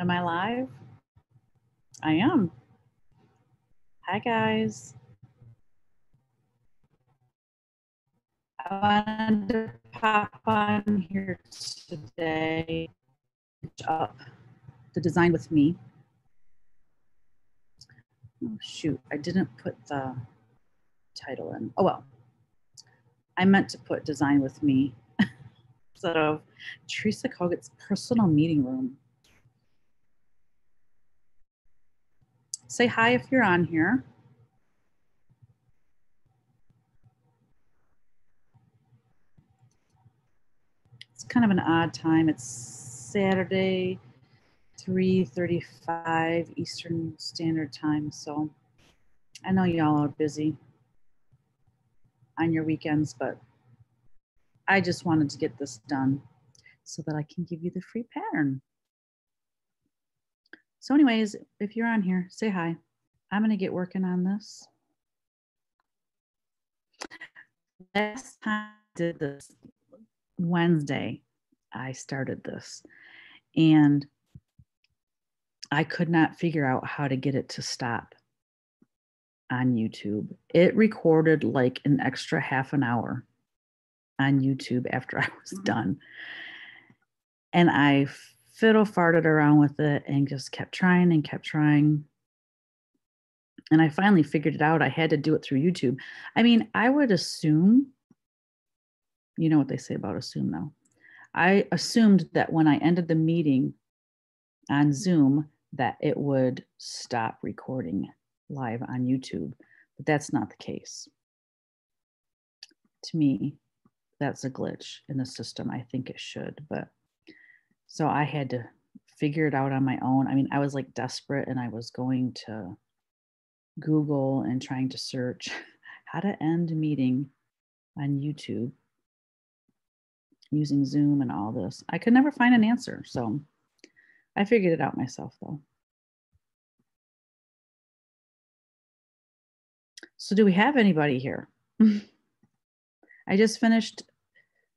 Am I live? I am. Hi, guys. I wanted to pop on here today up the design with me. Oh, shoot, I didn't put the title in. Oh, well. I meant to put design with me instead of Teresa Kogut's personal meeting room. Say hi if you're on here. It's kind of an odd time. It's Saturday, 3.35 Eastern Standard Time. So I know y'all are busy on your weekends, but I just wanted to get this done so that I can give you the free pattern. So anyways, if you're on here, say hi. I'm gonna get working on this. Last time I did this, Wednesday, I started this and I could not figure out how to get it to stop on YouTube. It recorded like an extra half an hour on YouTube after I was mm-hmm. done. And I fiddle farted around with it and just kept trying and kept trying. And I finally figured it out. I had to do it through YouTube. I mean, I would assume, you know what they say about assume though. I assumed that when I ended the meeting on Zoom, that it would stop recording live on YouTube, but that's not the case. To me, that's a glitch in the system. I think it should, but so I had to figure it out on my own. I mean, I was like desperate and I was going to Google and trying to search how to end a meeting on YouTube using Zoom and all this. I could never find an answer. So I figured it out myself though. So do we have anybody here? I just finished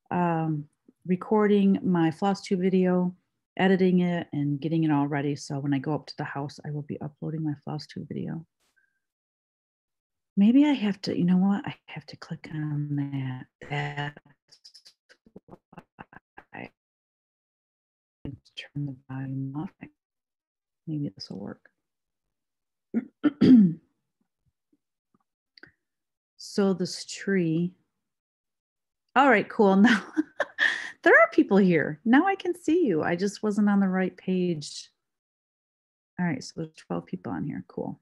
um, recording my floss tube video, editing it and getting it all ready. So when I go up to the house, I will be uploading my floss tube video. Maybe I have to, you know what? I have to click on that. That's I turn the volume off. Maybe this will work. so this tree. All right, cool. Now there are people here. Now I can see you. I just wasn't on the right page. All right, so there's 12 people on here. Cool.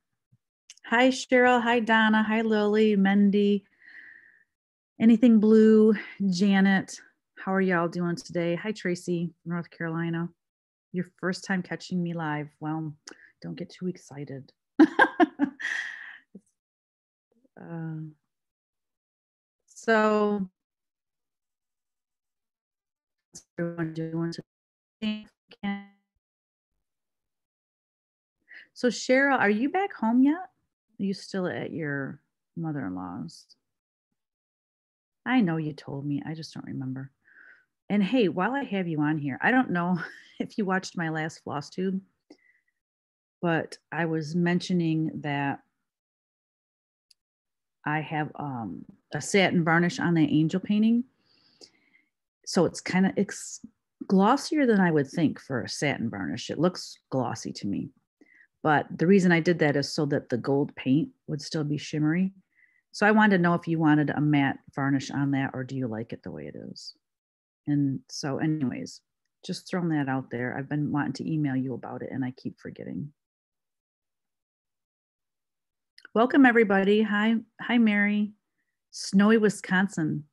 Hi, Cheryl. Hi, Donna. Hi, Lily, Mendy. Anything blue, Janet. How are y'all doing today? Hi, Tracy, North Carolina. Your first time catching me live. Well, don't get too excited. uh, so everyone doing so cheryl are you back home yet? Are you still at your mother-in-law's? I know you told me. I just don't remember. And hey while i have you on here i don't know if you watched my last floss tube but i was mentioning that I have um, a satin varnish on the angel painting. So it's kind of it's glossier than I would think for a satin varnish. It looks glossy to me. But the reason I did that is so that the gold paint would still be shimmery. So I wanted to know if you wanted a matte varnish on that or do you like it the way it is? And so anyways, just throwing that out there. I've been wanting to email you about it and I keep forgetting. Welcome everybody. Hi, hi Mary. Snowy Wisconsin.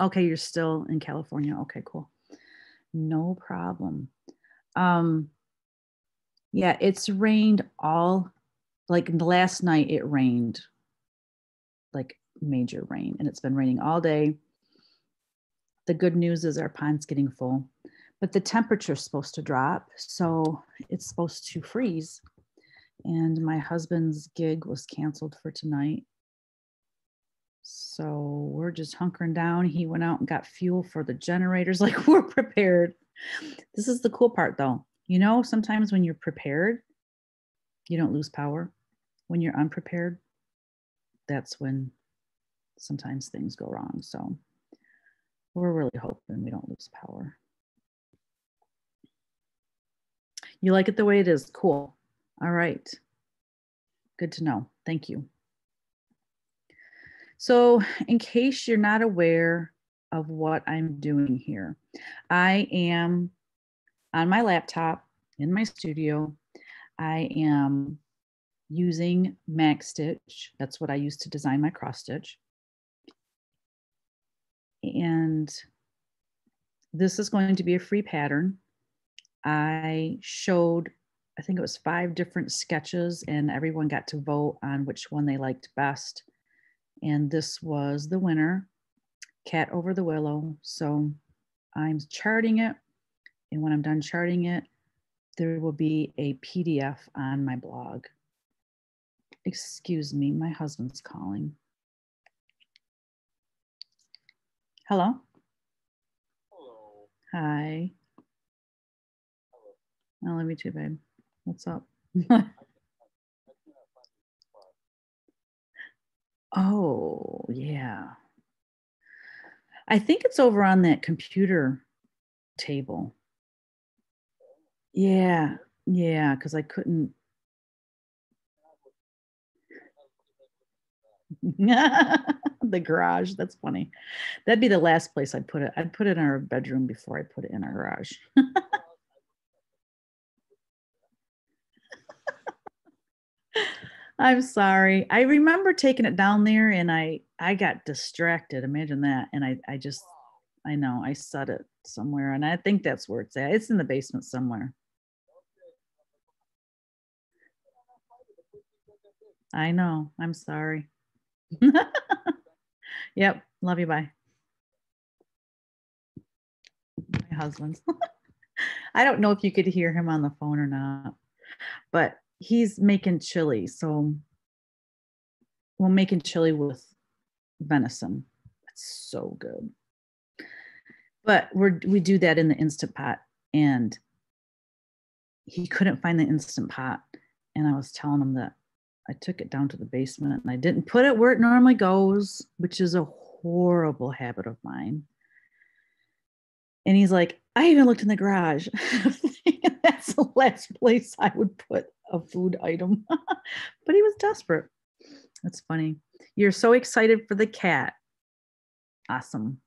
Okay, you're still in California. Okay, cool. No problem. Um yeah, it's rained all like last night it rained like major rain and it's been raining all day. The good news is our pond's getting full, but the temperature's supposed to drop, so it's supposed to freeze and my husband's gig was canceled for tonight. So we're just hunkering down. He went out and got fuel for the generators, like we're prepared. This is the cool part though. You know, sometimes when you're prepared, you don't lose power. When you're unprepared, that's when sometimes things go wrong. So we're really hoping we don't lose power. You like it the way it is? Cool. All right. Good to know. Thank you. So, in case you're not aware of what I'm doing here, I am on my laptop in my studio. I am using Mac Stitch. That's what I use to design my cross stitch. And this is going to be a free pattern. I showed, I think it was five different sketches, and everyone got to vote on which one they liked best. And this was the winner, Cat Over the Willow. So I'm charting it. And when I'm done charting it, there will be a PDF on my blog. Excuse me, my husband's calling. Hello? Hello. Hi. Oh, love you too, babe. What's up? oh, yeah. I think it's over on that computer table. Yeah, yeah, because I couldn't. the garage. That's funny. That'd be the last place I'd put it. I'd put it in our bedroom before I put it in our garage. I'm sorry. I remember taking it down there and I I got distracted. Imagine that. And I I just I know I set it somewhere and I think that's where it's at. It's in the basement somewhere. I know. I'm sorry. yep. Love you. Bye. My husband. I don't know if you could hear him on the phone or not, but he's making chili. So we're making chili with venison. It's so good. But we're we do that in the instant pot, and he couldn't find the instant pot. And I was telling him that I took it down to the basement and I didn't put it where it normally goes, which is a horrible habit of mine. And he's like, I even looked in the garage. That's the last place I would put a food item. but he was desperate. That's funny. You're so excited for the cat. Awesome.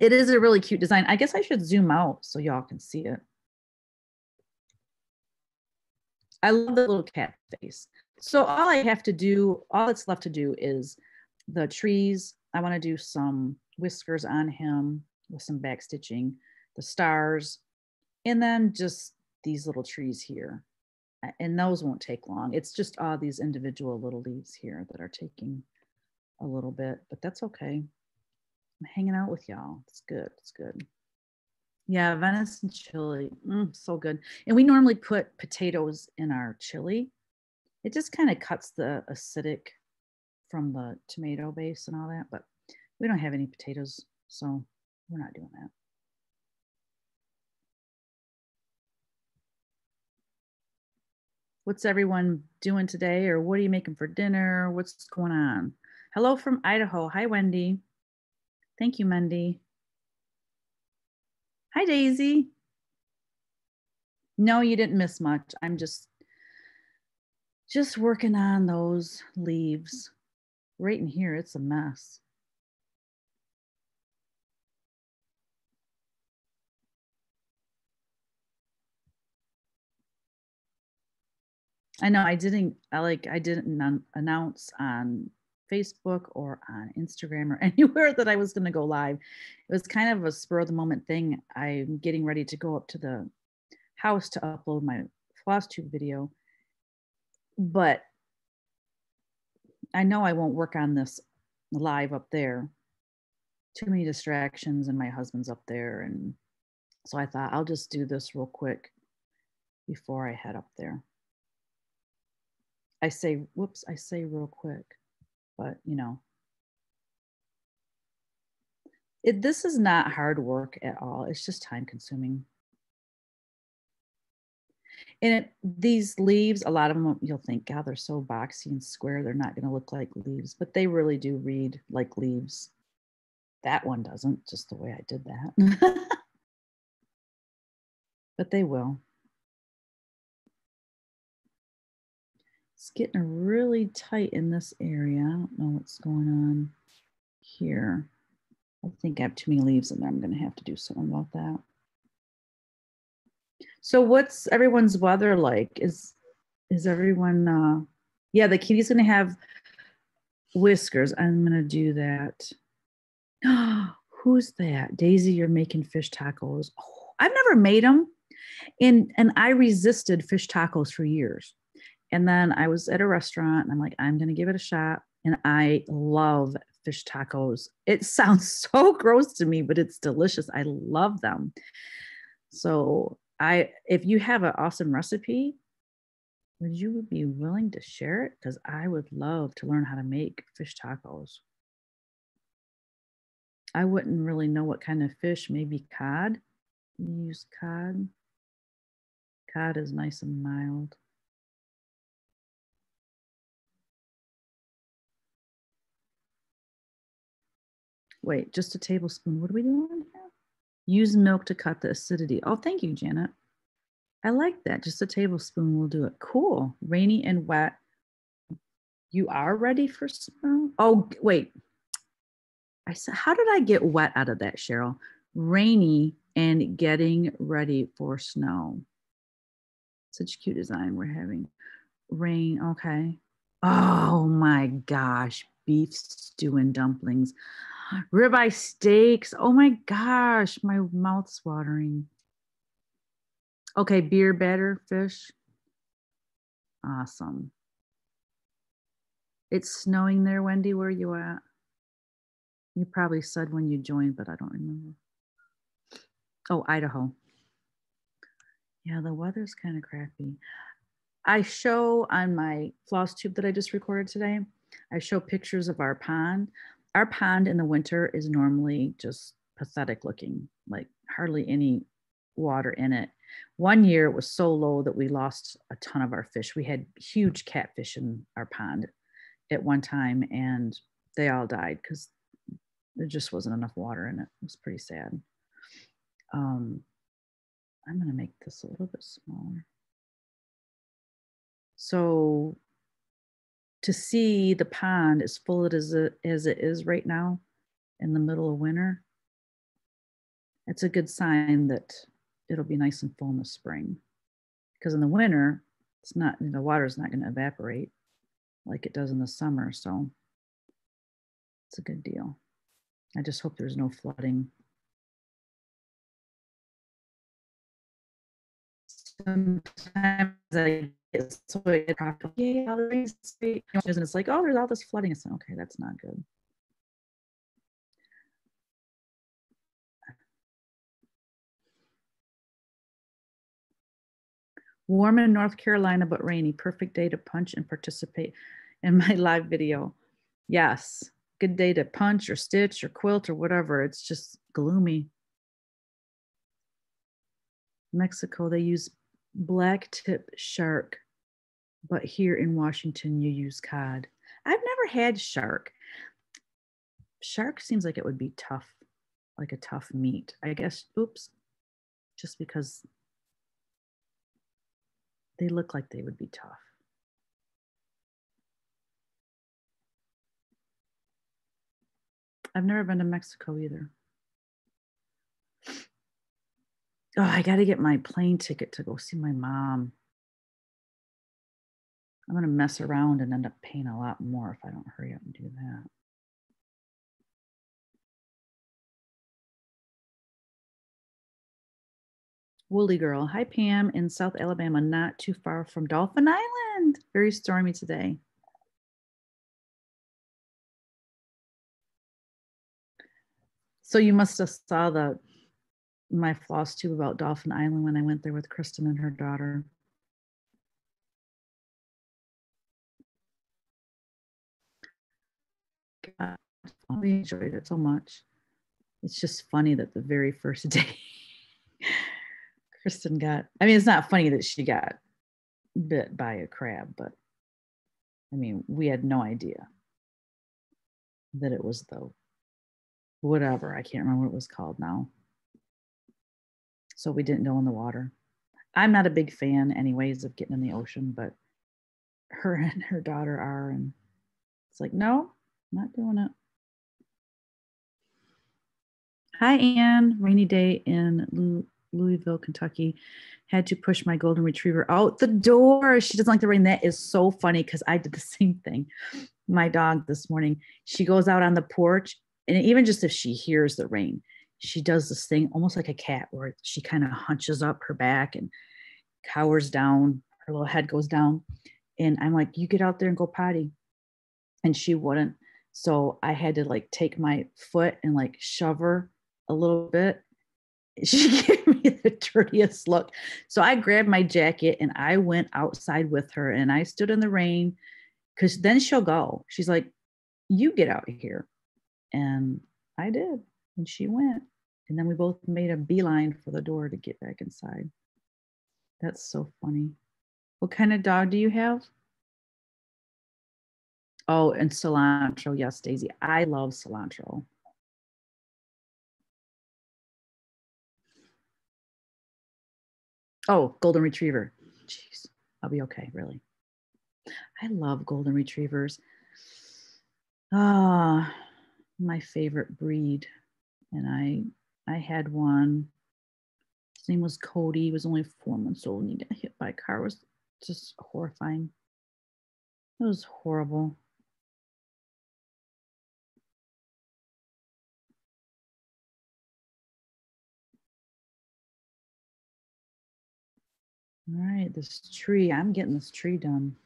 It is a really cute design. I guess I should zoom out so y'all can see it. I love the little cat face. So all I have to do, all that's left to do is the trees. I want to do some whiskers on him with some back stitching, the stars, and then just these little trees here. And those won't take long. It's just all these individual little leaves here that are taking a little bit, but that's okay. I'm hanging out with y'all. It's good. It's good. Yeah, venison chili. Mm, so good. And we normally put potatoes in our chili. It just kind of cuts the acidic from the tomato base and all that, but we don't have any potatoes, so we're not doing that. What's everyone doing today, or what are you making for dinner? What's going on? Hello from Idaho. Hi, Wendy. Thank you, Mendy. Hi, Daisy. No, you didn't miss much. I'm just just working on those leaves. Right in here, it's a mess. I know I didn't I like I didn't announce on Facebook or on Instagram or anywhere that I was going to go live. It was kind of a spur of the moment thing. I'm getting ready to go up to the house to upload my floss tube video. But I know I won't work on this live up there. Too many distractions, and my husband's up there. And so I thought I'll just do this real quick before I head up there. I say, whoops, I say real quick but you know it, this is not hard work at all it's just time consuming And it, these leaves, a lot of them, you'll think, God, they're so boxy and square. They're not going to look like leaves, but they really do read like leaves. That one doesn't, just the way I did that. but they will. It's getting really tight in this area. I don't know what's going on here. I think I have too many leaves in there. I'm going to have to do something about that. So what's everyone's weather like? Is is everyone uh yeah, the kitty's gonna have whiskers. I'm gonna do that. Who's that? Daisy, you're making fish tacos. Oh, I've never made them. And and I resisted fish tacos for years. And then I was at a restaurant and I'm like, I'm gonna give it a shot. And I love fish tacos. It sounds so gross to me, but it's delicious. I love them. So I if you have an awesome recipe, would you be willing to share it? Because I would love to learn how to make fish tacos. I wouldn't really know what kind of fish, maybe cod. use cod. Cod is nice and mild. Wait, just a tablespoon. What are we doing here? Use milk to cut the acidity. Oh, thank you, Janet. I like that. Just a tablespoon will do it. Cool. Rainy and wet. You are ready for snow? Oh, wait. I said, how did I get wet out of that, Cheryl? Rainy and getting ready for snow. Such cute design we're having. Rain, okay. Oh my gosh, beef stew and dumplings ribeye steaks. Oh my gosh, my mouth's watering. Okay, beer better fish. Awesome. It's snowing there, Wendy. Where are you at? You probably said when you joined, but I don't remember. Oh, Idaho. Yeah, the weather's kind of crappy. I show on my floss tube that I just recorded today, I show pictures of our pond our pond in the winter is normally just pathetic looking, like hardly any water in it. One year it was so low that we lost a ton of our fish. We had huge catfish in our pond at one time and they all died because there just wasn't enough water in it. It was pretty sad. Um, I'm going to make this a little bit smaller. So to see the pond as full as it, uh, as it is right now in the middle of winter, it's a good sign that it'll be nice and full in the spring. Because in the winter, it's not, the water's not going to evaporate like it does in the summer. So it's a good deal. I just hope there's no flooding. Sometimes I so it and it's like, oh, there's all this flooding. It's like, okay, that's not good. Warm in North Carolina, but rainy. Perfect day to punch and participate in my live video. Yes, good day to punch or stitch or quilt or whatever. It's just gloomy. Mexico, they use black tip shark but here in Washington, you use cod. I've never had shark. Shark seems like it would be tough, like a tough meat. I guess, oops, just because they look like they would be tough. I've never been to Mexico either. Oh, I got to get my plane ticket to go see my mom. I'm going to mess around and end up paying a lot more if I don't hurry up and do that. Woolly Girl. Hi, Pam, in South Alabama, not too far from Dauphin Island. Very stormy today. So you must have saw the my floss tube about Dauphin Island when I went there with Kristen and her daughter. Oh, we enjoyed it so much. It's just funny that the very first day Kristen got, I mean, it's not funny that she got bit by a crab, but I mean, we had no idea that it was the whatever. I can't remember what it was called now. So we didn't go in the water. I'm not a big fan, anyways, of getting in the ocean, but her and her daughter are. And it's like, no, not doing it. Hi, Anne. Rainy day in Louisville, Kentucky. Had to push my golden retriever out the door. She doesn't like the rain. That is so funny because I did the same thing. My dog this morning, she goes out on the porch, and even just if she hears the rain, she does this thing almost like a cat where she kind of hunches up her back and cowers down. Her little head goes down. And I'm like, you get out there and go potty. And she wouldn't. So I had to like take my foot and like shove her a little bit. She gave me the dirtiest look. So I grabbed my jacket and I went outside with her and I stood in the rain because then she'll go. She's like, You get out here. And I did. And she went. And then we both made a beeline for the door to get back inside. That's so funny. What kind of dog do you have? Oh, and cilantro. Yes, Daisy. I love cilantro. Oh, golden retriever. Jeez, I'll be okay, really. I love golden retrievers. Ah, my favorite breed. And I I had one. His name was Cody. He was only four months old and he got hit by a car. It was just horrifying. It was horrible. All right, this tree, I'm getting this tree done.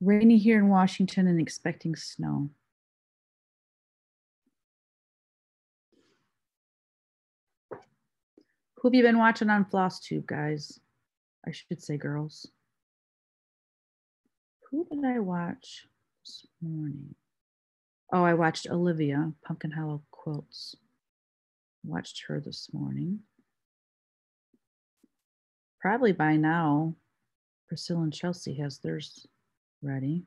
Rainy here in Washington and expecting snow. Who have you been watching on FlossTube, guys? I should say girls. Who did I watch this morning? Oh, I watched Olivia, Pumpkin Hollow Quilts. Watched her this morning. Probably by now, Priscilla and Chelsea has theirs ready.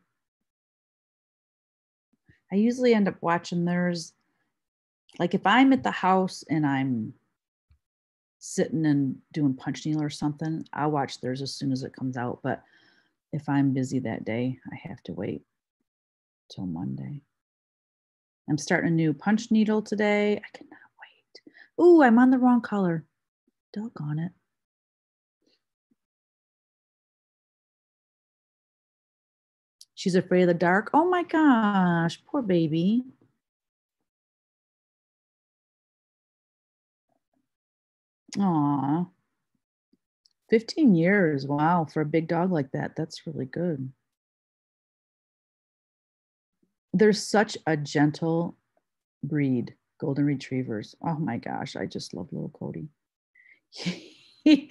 I usually end up watching theirs. Like if I'm at the house and I'm sitting and doing punch needle or something, I'll watch theirs as soon as it comes out. But if I'm busy that day, I have to wait till Monday. I'm starting a new punch needle today. I cannot wait. Ooh, I'm on the wrong color. Doggone it. She's afraid of the dark. Oh my gosh, poor baby. Aw. 15 years. Wow. For a big dog like that, that's really good. There's such a gentle breed, golden retrievers. Oh my gosh, I just love little Cody. if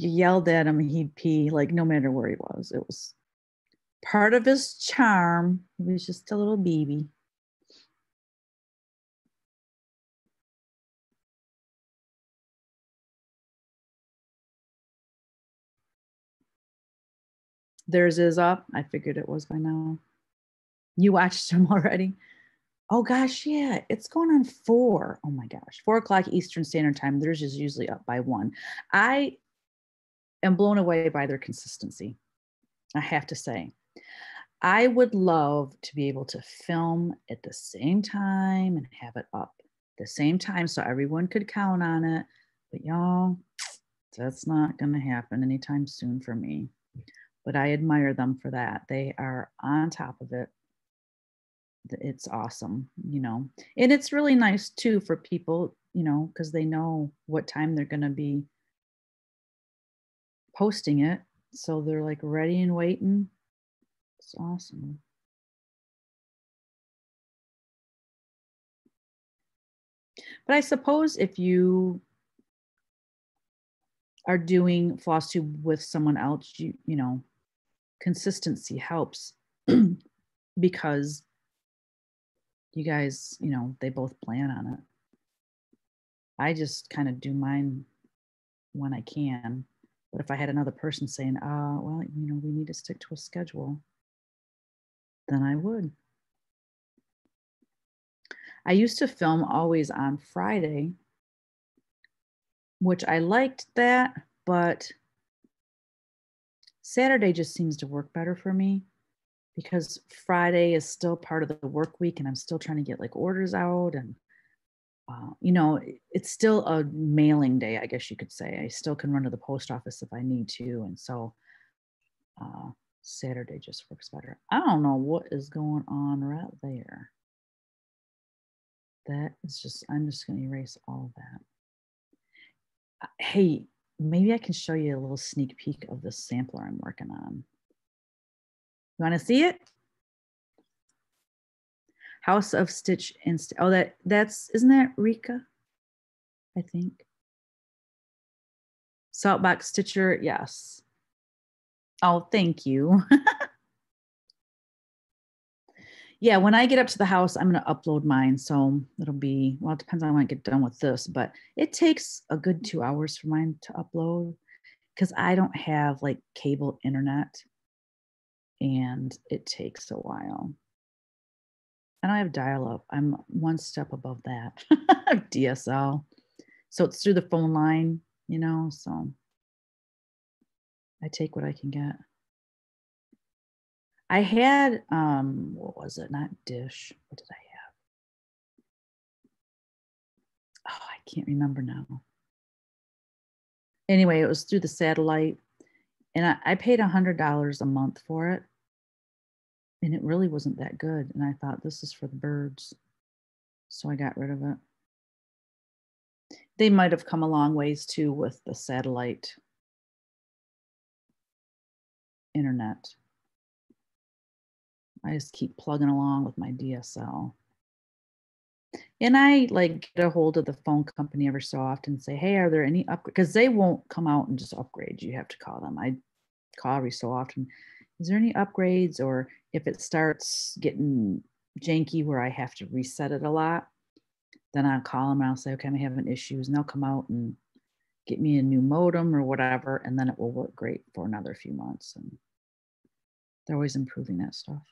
you yelled at him, he'd pee, like no matter where he was. It was part of his charm. He was just a little baby. Theirs is up. I figured it was by now. You watched them already? Oh gosh, yeah, it's going on four. Oh my gosh, four o'clock Eastern Standard Time. Theirs is usually up by one. I am blown away by their consistency. I have to say. I would love to be able to film at the same time and have it up the same time so everyone could count on it. But y'all, that's not going to happen anytime soon for me but I admire them for that. They are on top of it. It's awesome, you know. And it's really nice too for people, you know, because they know what time they're going to be posting it. So they're like ready and waiting. It's awesome. But I suppose if you are doing floss tube with someone else, you you know, consistency helps because you guys, you know, they both plan on it. I just kind of do mine when I can. But if I had another person saying, uh, well, you know, we need to stick to a schedule, then I would. I used to film always on Friday, which I liked that, but Saturday just seems to work better for me because Friday is still part of the work week and I'm still trying to get like orders out and uh, you know it's still a mailing day I guess you could say I still can run to the post office if I need to and so uh, Saturday just works better. I don't know what is going on right there. That is just I'm just going to erase all that. Uh, hey, maybe I can show you a little sneak peek of the sampler I'm working on. You want to see it? House of Stitch and St oh that that's isn't that Rika? I think. Saltbox Stitcher, yes. Oh, thank you. yeah, when I get up to the house, I'm going to upload mine. So it'll be, well, it depends on when I get done with this, but it takes a good two hours for mine to upload because I don't have like cable internet and it takes a while. And I have dial up. I'm one step above that. DSL. So it's through the phone line, you know, so I take what I can get. I had um what was it? Not dish. What did I have? Oh, I can't remember now. Anyway, it was through the satellite, and I, I paid a hundred dollars a month for it, and it really wasn't that good. And I thought this is for the birds, so I got rid of it. They might have come a long ways too with the satellite internet. I just keep plugging along with my DSL. And I like get a hold of the phone company every so often and say, hey, are there any upgrades? Because they won't come out and just upgrade. You have to call them. I call every so often. Is there any upgrades? Or if it starts getting janky where I have to reset it a lot, then I'll call them and I'll say, okay, I'm having issues. And they'll come out and get me a new modem or whatever. And then it will work great for another few months. And they're always improving that stuff.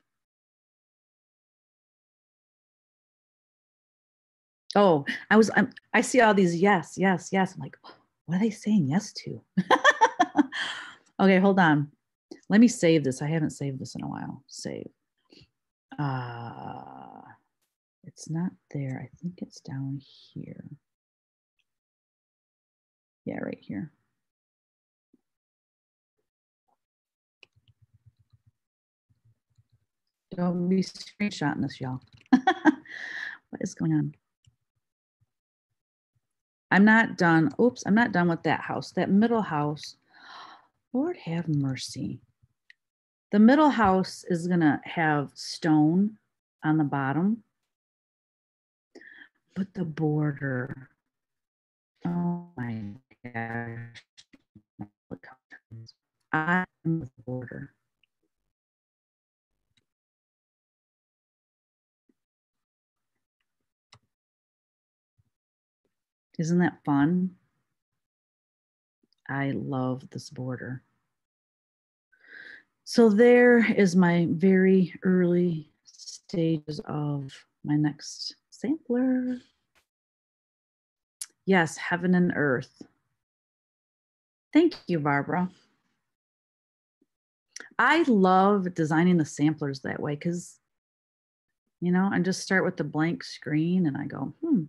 Oh, I was, I'm, I see all these yes, yes, yes. I'm like, what are they saying yes to? okay, hold on. Let me save this. I haven't saved this in a while. Save. Uh, it's not there. I think it's down here. Yeah, right here. Don't be screenshotting this, y'all. what is going on? I'm not done. Oops, I'm not done with that house. That middle house, Lord have mercy. The middle house is going to have stone on the bottom, but the border, oh my. I am the border. Isn't that fun? I love this border. So there is my very early stages of my next sampler. Yes, heaven and earth. Thank you, Barbara. I love designing the samplers that way because, you know, I just start with the blank screen and I go, hmm,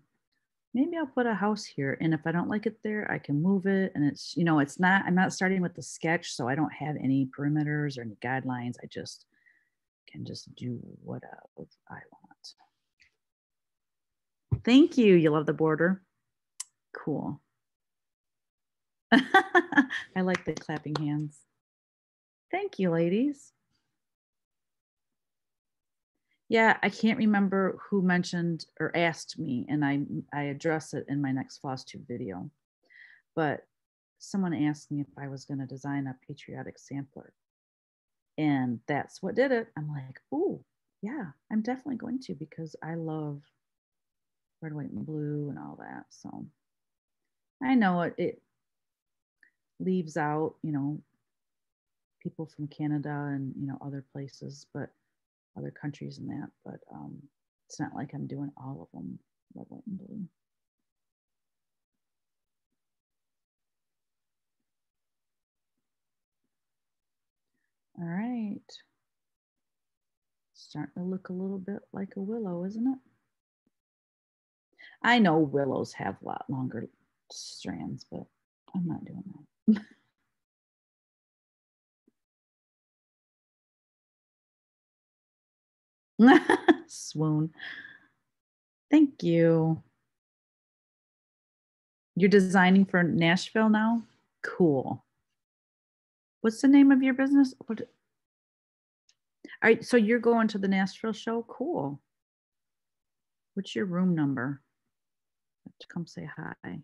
maybe I'll put a house here. And if I don't like it there, I can move it. And it's, you know, it's not, I'm not starting with the sketch. So I don't have any perimeters or any guidelines. I just can just do what I want. Thank you. You love the border. Cool. I like the clapping hands. Thank you, ladies. Yeah, I can't remember who mentioned or asked me, and I I address it in my next floss tube video. But someone asked me if I was going to design a patriotic sampler, and that's what did it. I'm like, oh yeah, I'm definitely going to because I love red, white, and blue and all that. So I know it. It leaves out, you know, people from Canada and, you know, other places, but other countries and that, but um, it's not like I'm doing all of them red, white, and blue. All right. Starting to look a little bit like a willow, isn't it? I know willows have a lot longer strands, but I'm not doing that. Swoon. Thank you. You're designing for Nashville now? Cool. What's the name of your business? What? All right, so you're going to the Nashville show? Cool. What's your room number? To come say hi.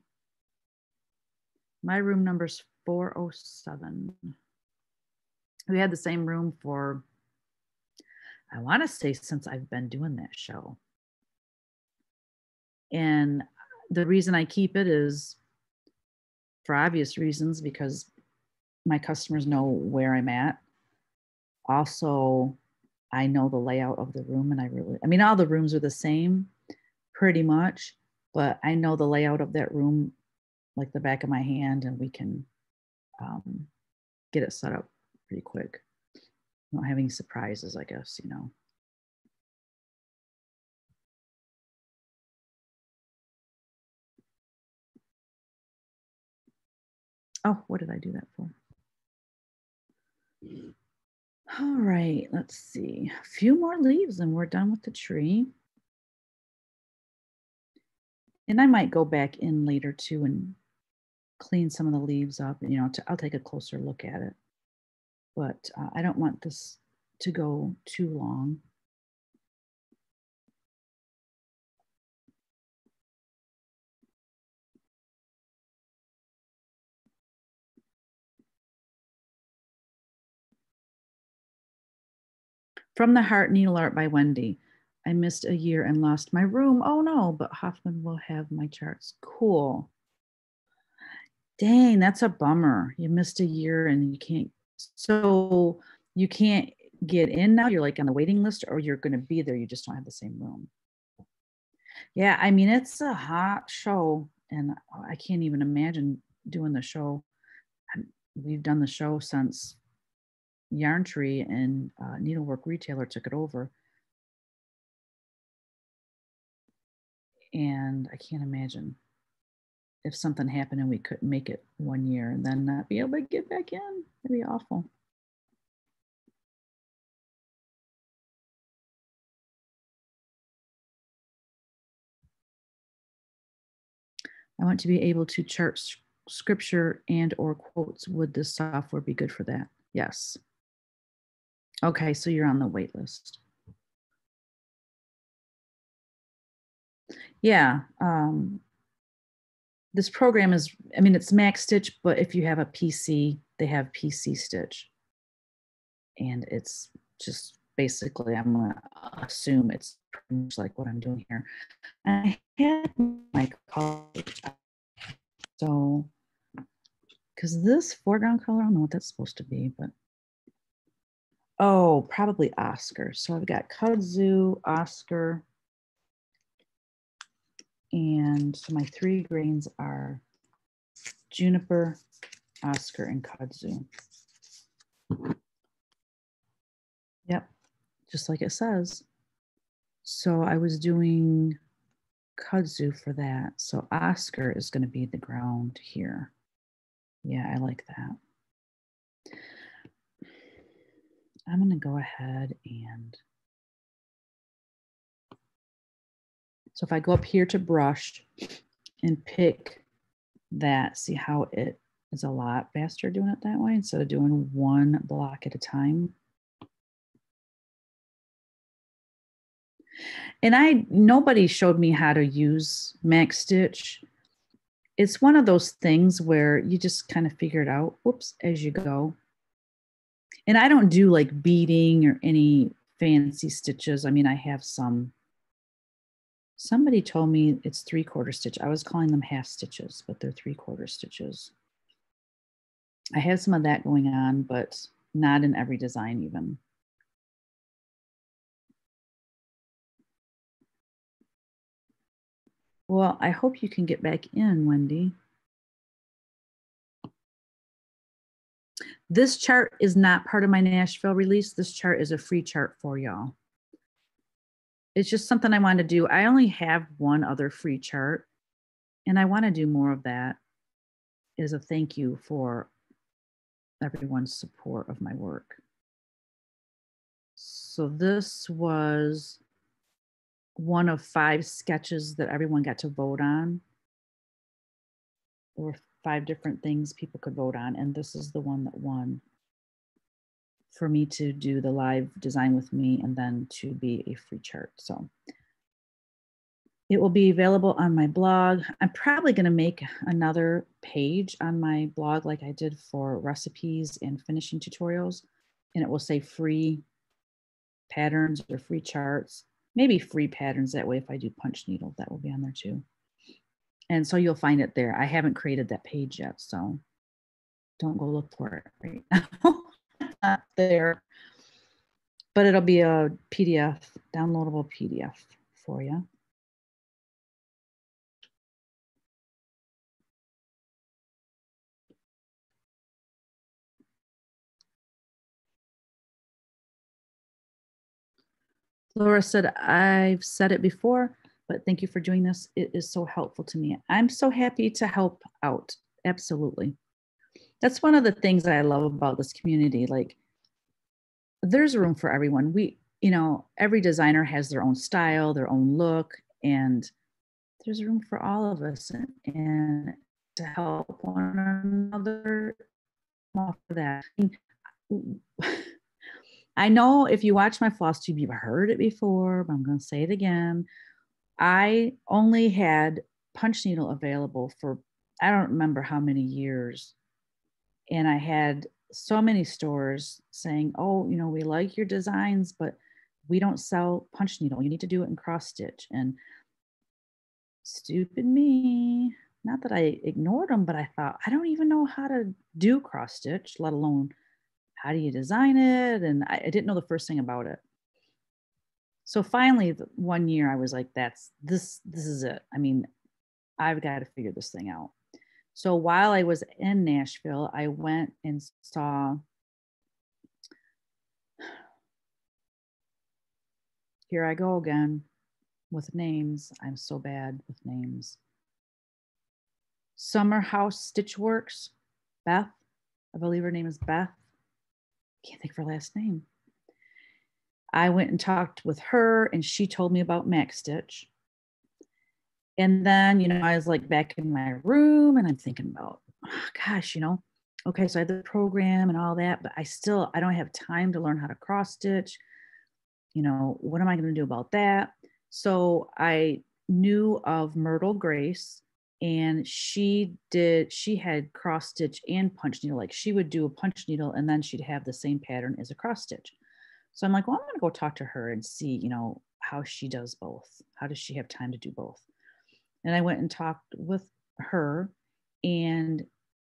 My room number's 407. We had the same room for I want to say since I've been doing that show. And the reason I keep it is for obvious reasons because my customers know where I'm at. Also, I know the layout of the room and I really, I mean, all the rooms are the same pretty much, but I know the layout of that room like the back of my hand and we can um, get it set up pretty quick not having surprises, I guess, you know. Oh, what did I do that for? All right, let's see. A few more leaves and we're done with the tree. And I might go back in later too and clean some of the leaves up. You know, to, I'll take a closer look at it but uh, I don't want this to go too long. From the Heart Needle Art by Wendy. I missed a year and lost my room. Oh no, but Hoffman will have my charts. Cool. Dang, that's a bummer. You missed a year and you can't so you can't get in now. You're like on the waiting list, or you're going to be there. You just don't have the same room. Yeah, I mean, it's a hot show, and I can't even imagine doing the show. We've done the show since Yarn Tree and uh, Needlework Retailer took it over. And I can't imagine if something happened and we couldn't make it one year and then not be able to get back in. It'd be awful. I want to be able to chart scripture and or quotes. Would this software be good for that? Yes. Okay, so you're on the wait list. Yeah, um, this program is, I mean, it's Mac Stitch, but if you have a PC, they have PC Stitch. And it's just basically, I'm going to assume it's pretty much like what I'm doing here. I had my college, so, because this foreground color, I don't know what that's supposed to be, but oh, probably Oscar. So I've got kudzu, Oscar, and so my three grains are juniper, Oscar, and kudzu. Yep, just like it says. So I was doing kudzu for that. So Oscar is going to be the ground here. Yeah, I like that. I'm going to go ahead and So if I go up here to brush and pick that, see how it is a lot faster doing it that way instead of doing one block at a time. And I, nobody showed me how to use Mac Stitch. It's one of those things where you just kind of figure it out, whoops, as you go. And I don't do like beading or any fancy stitches. I mean, I have some Somebody told me it's three quarter stitch. I was calling them half stitches, but they're three quarter stitches. I have some of that going on, but not in every design even. Well, I hope you can get back in, Wendy. This chart is not part of my Nashville release. This chart is a free chart for y'all. It's just something I want to do. I only have one other free chart, and I want to do more of that as a thank you for everyone's support of my work. So this was one of five sketches that everyone got to vote on. There were five different things people could vote on, and this is the one that won for me to do the live design with me and then to be a free chart. So it will be available on my blog. I'm probably going to make another page on my blog like I did for recipes and finishing tutorials. And it will say free patterns or free charts, maybe free patterns that way. If I do punch needle, that will be on there too. And so you'll find it there. I haven't created that page yet, so don't go look for it right now. Not there. But it'll be a PDF, downloadable PDF for you. Laura said, I've said it before, but thank you for doing this. It is so helpful to me. I'm so happy to help out. Absolutely. That's one of the things that I love about this community. Like, there's room for everyone. We, you know, every designer has their own style, their own look, and there's room for all of us and, and to help one another. For that. I know if you watch my floss tube, you've heard it before, but I'm going to say it again. I only had punch needle available for I don't remember how many years. And I had so many stores saying, oh, you know, we like your designs, but we don't sell punch needle. You need to do it in cross stitch. And stupid me, not that I ignored them, but I thought, I don't even know how to do cross stitch, let alone how do you design it? And I, I didn't know the first thing about it. So finally, one year I was like, that's this, this is it. I mean, I've got to figure this thing out. So while I was in Nashville, I went and saw here I go again with names. I'm so bad with names. Summer House Stitch Works, Beth, I believe her name is Beth can't think of her last name. I went and talked with her, and she told me about Mac Stitch. And then, you know, I was like back in my room and I'm thinking about, oh, gosh, you know, okay, so I have the program and all that, but I still, I don't have time to learn how to cross stitch. You know, what am I going to do about that? So I knew of Myrtle Grace and she did she had cross stitch and punch needle. Like she would do a punch needle and then she'd have the same pattern as a cross stitch. So i'm like well i'm going to go talk to her and see you know how she does both. How does she have time to do both and i went and talked with her and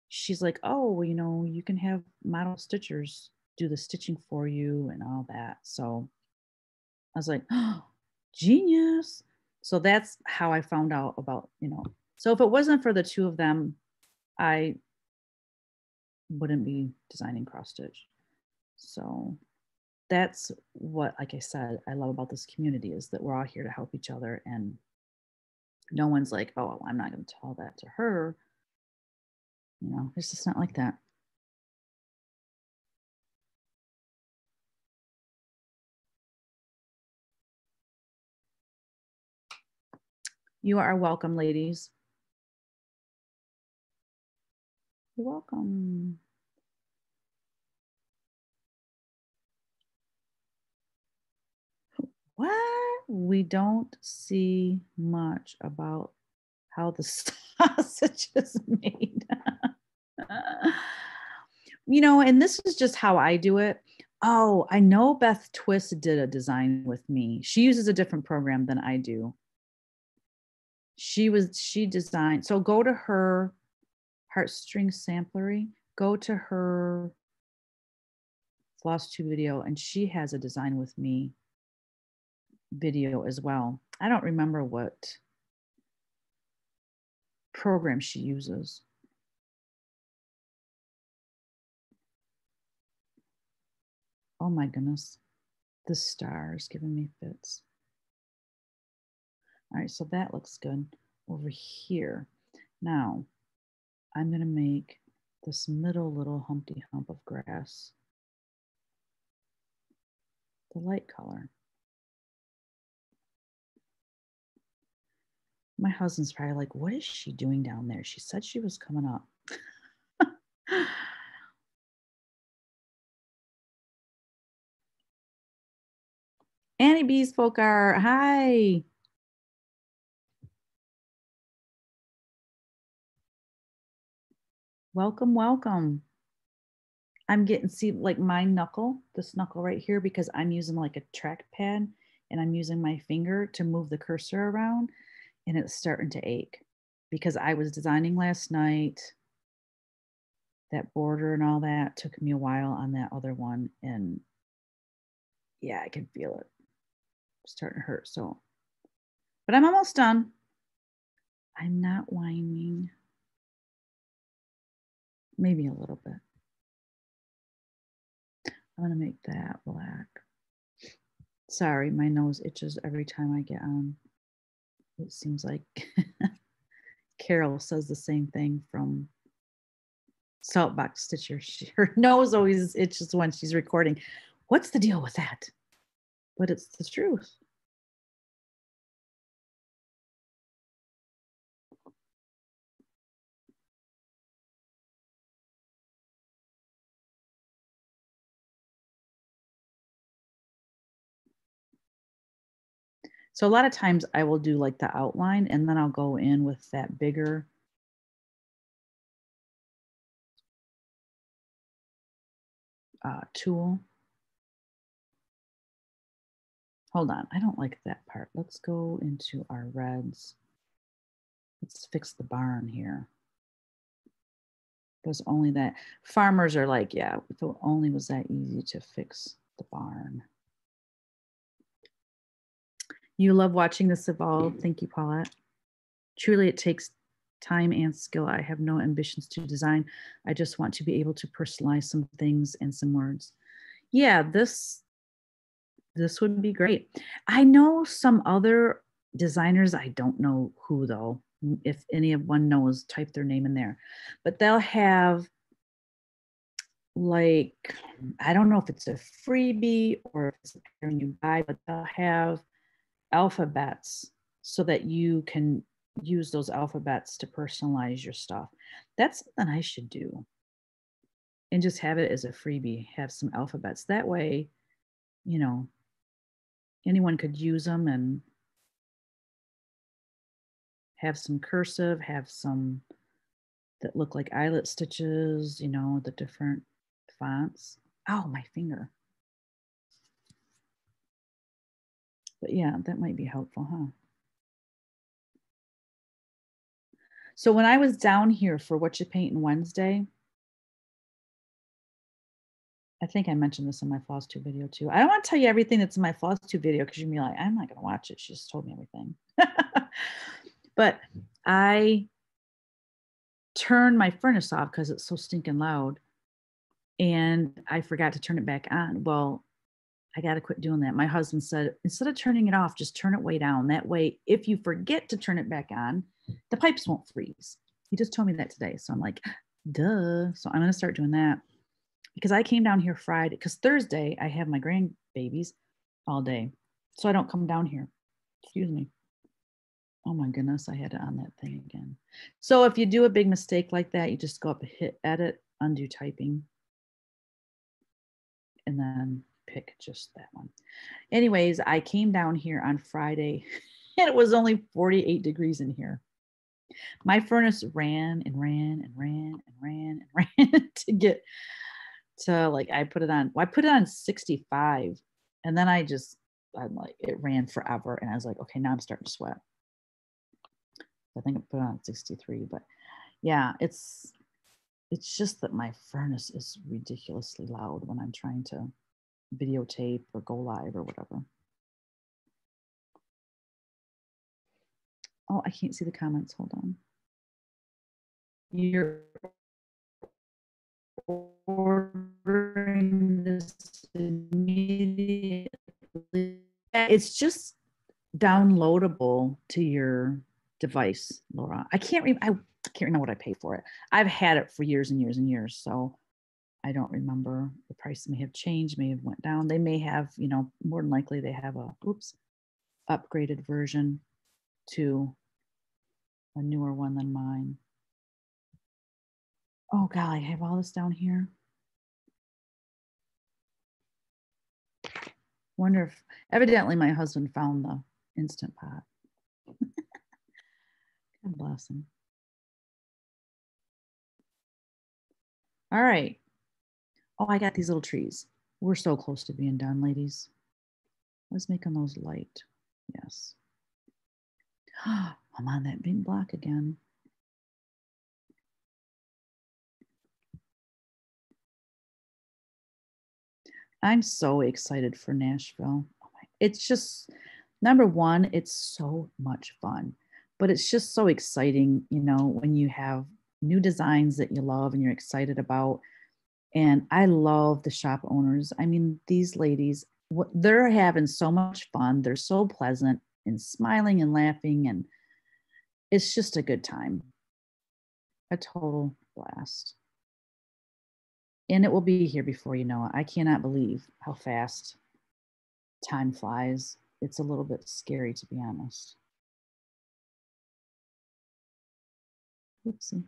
she's like oh well, you know you can have model stitchers do the stitching for you and all that. So i was like oh genius. So that's how i found out about you know. So if it wasn't for the two of them, I wouldn't be designing cross stitch. So that's what, like I said, I love about this community is that we're all here to help each other and no one's like, oh, I'm not going to tell that to her. You know, it's just not like that. You are welcome, ladies. You're welcome. What? We don't see much about how the sausage is made. you know, and this is just how I do it. Oh, I know Beth Twist did a design with me. She uses a different program than I do. She was, she designed, so go to her heartstring samplery go to her floss tube video and she has a design with me video as well. I don't remember what program she uses. Oh my goodness, the stars giving me fits. All right, so that looks good over here. Now, I'm gonna make this middle little humpty hump of grass the light color. My husband's probably like, what is she doing down there? She said she was coming up. Annie Beez Folk Art, hi. Welcome, welcome. I'm getting see like my knuckle, this knuckle right here, because I'm using like a trackpad and I'm using my finger to move the cursor around and it's starting to ache because I was designing last night. That border and all that took me a while on that other one. And yeah, I can feel it starting to hurt. So, but I'm almost done. I'm not whining. Maybe a little bit. I'm gonna make that black. Sorry, my nose itches every time I get on. It seems like Carol says the same thing from Saltbox Stitcher. She, her nose always itches when she's recording. What's the deal with that? But it's the truth. So a lot of times I will do like the outline and then I'll go in with that bigger uh, tool. Hold on, I don't like that part. Let's go into our reds. Let's fix the barn here. There's only that. Farmers are like, yeah, if it only was that easy to fix the barn. You love watching this evolve. Mm. Thank you, Paulette. Truly, it takes time and skill. I have no ambitions to design. I just want to be able to personalize some things and some words. Yeah, this this would be great. I know some other designers. I don't know who though. If any of one knows, type their name in there. But they'll have like I don't know if it's a freebie or if it's a pattern you buy, but they'll have alphabets so that you can use those alphabets to personalize your stuff. That's something I should do. And just have it as a freebie, have some alphabets. That way, you know, anyone could use them and have some cursive, have some that look like eyelet stitches, you know, the different fonts. Oh, my finger. But yeah, that might be helpful, huh? So when I was down here for What You Paint Painting Wednesday, I think I mentioned this in my floss tube video too. I don't want to tell you everything that's in my floss tube video because gonna be like, I'm not gonna watch it. She just told me everything. but I turned my furnace off because it's so stinking loud. And I forgot to turn it back on. Well, I got to quit doing that. My husband said, instead of turning it off, just turn it way down. That way, if you forget to turn it back on, the pipes won't freeze. He just told me that today. So I'm like, duh. So I'm going to start doing that because I came down here Friday, because Thursday I have my grandbabies all day. So I don't come down here. Excuse me. Oh my goodness, I had it on that thing again. So if you do a big mistake like that, you just go up hit edit, undo typing, and then pick just that one. Anyways, I came down here on Friday and it was only 48 degrees in here. My furnace ran and ran and ran and ran and ran to get to like I put it on well, I put it on 65 and then I just I'm like it ran forever and I was like okay now I'm starting to sweat. I think I put it on 63 but yeah it's It's just that my furnace is ridiculously loud when I'm trying to videotape or go live or whatever. Oh, I can't see the comments. Hold on. You're ordering this immediately. It's just downloadable to your device, Laura. I can't re- I can't remember what I pay for it. I've had it for years and years and years, so I don't remember. The price may have changed, may have went down. They may have, you know, more than likely they have a oops upgraded version to a newer one than mine. Oh golly, I have all this down here. Wonder if evidently my husband found the instant pot. God bless him. All right. Oh, I got these little trees. We're so close to being done, ladies. Let's make them those light. Yes. I'm on that big block again. I'm so excited for Nashville. Oh it's just number one, it's so much fun, but it's just so exciting, you know, when you have new designs that you love and you're excited about. And I love the shop owners. I mean, these ladies, they're having so much fun. They're so pleasant and smiling and laughing and it's just a good time. A total blast. And it will be here before you know it. I cannot believe how fast time flies. It's a little bit scary, to be honest. Oopsie.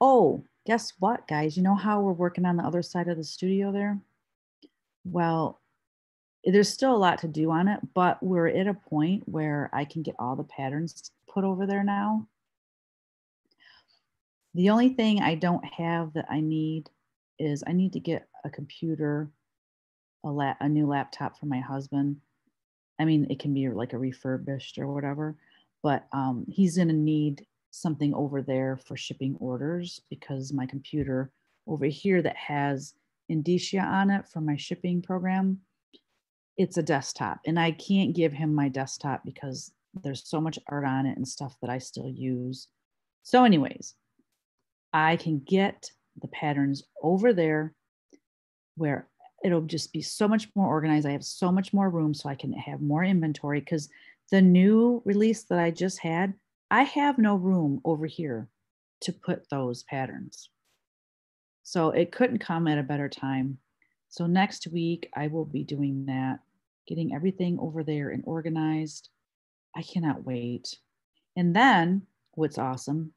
Oh, guess what, guys? You know how we're working on the other side of the studio there? Well, there's still a lot to do on it, but we're at a point where I can get all the patterns put over there now. The only thing I don't have that I need is I need to get a computer, a, la- a new laptop for my husband. I mean, it can be like a refurbished or whatever, but um, he's going to need something over there for shipping orders because my computer over here that has Endicia on it for my shipping program, it's a desktop. And I can't give him my desktop because there's so much art on it and stuff that I still use. So, anyways, I can get the patterns over there where it'll just be so much more organized. I have so much more room so I can have more inventory because the new release that I just had, I have no room over here to put those patterns. So it couldn't come at a better time. So next week, I will be doing that, getting everything over there and organized. I cannot wait. And then what's awesome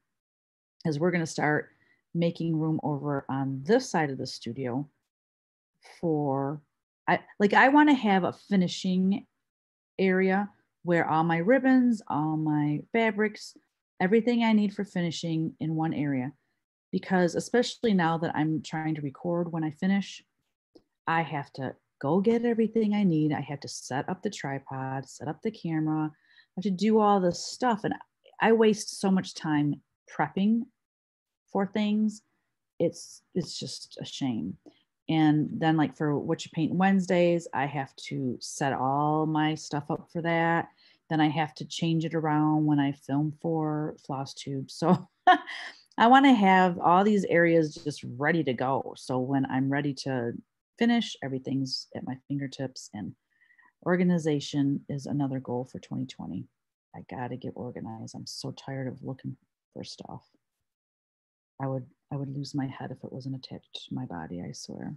is we're going to start making room over on this side of the studio for I like I want to have a finishing area where all my ribbons, all my fabrics, everything I need for finishing in one area because especially now that I'm trying to record when I finish, I have to go get everything I need. I have to set up the tripod, set up the camera, I have to do all this stuff. And I waste so much time prepping for things. It's it's just a shame. And then like for what you paint Wednesdays, I have to set all my stuff up for that. Then I have to change it around when I film for floss tube. So I want to have all these areas just ready to go. So when I'm ready to finish, everything's at my fingertips. And organization is another goal for 2020. I got to get organized. I'm so tired of looking for stuff. I would I would lose my head if it wasn't attached to my body, I swear.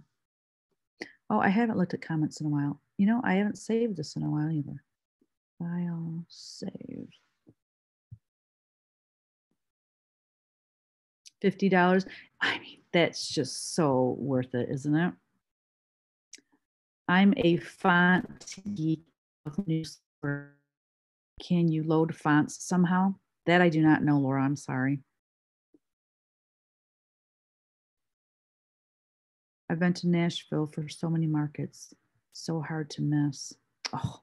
Oh, I haven't looked at comments in a while. You know, I haven't saved this in a while either. File save. $50. I mean, that's just so worth it, isn't it? I'm a font geek of news. Can you load fonts somehow? That I do not know, Laura. I'm sorry. I've been to Nashville for so many markets. So hard to miss. Oh,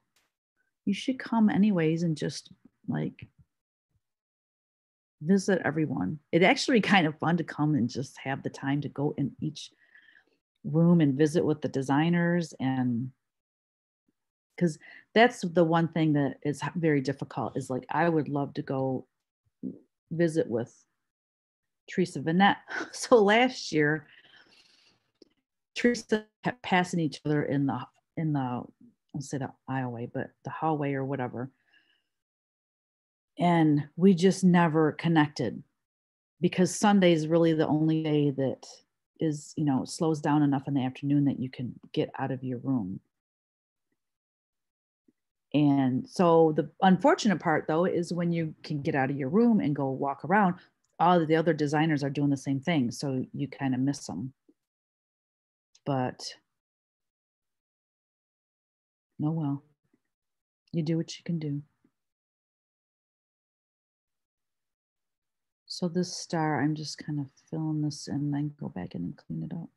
you should come anyways and just like visit everyone. It actually kind of fun to come and just have the time to go in each room and visit with the designers and because that's the one thing that is very difficult is like I would love to go visit with Teresa Vanette. So last year, Teresa kept passing each other in the in the I'll say the aisleway, but the hallway or whatever. And we just never connected because Sunday is really the only day that is, you know, slows down enough in the afternoon that you can get out of your room. And so the unfortunate part though is when you can get out of your room and go walk around, all the other designers are doing the same thing. So you kind of miss them. But no, well, you do what you can do. So this star, I'm just kind of filling this in and then go back in and clean it up.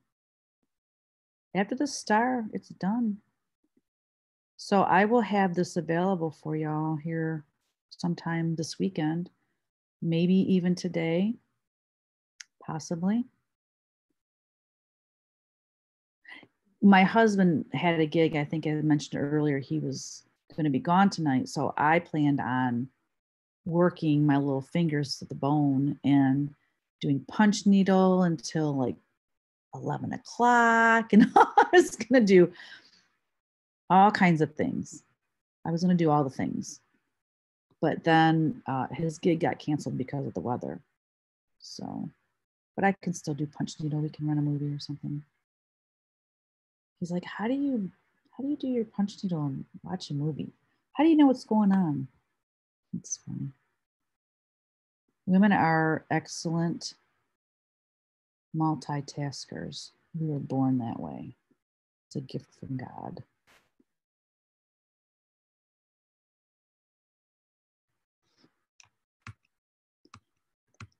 After the star, it's done. So I will have this available for y'all here sometime this weekend, maybe even today, possibly. My husband had a gig, I think I mentioned earlier, he was going to be gone tonight. So I planned on working my little fingers to the bone and doing punch needle until like 11 o'clock. And I was going to do all kinds of things. I was going to do all the things. But then uh, his gig got canceled because of the weather. So, but I can still do punch needle. We can run a movie or something. He's like, how do you, how do you do your punch needle and watch a movie? How do you know what's going on? It's funny. Women are excellent multitaskers. We were born that way. It's a gift from God.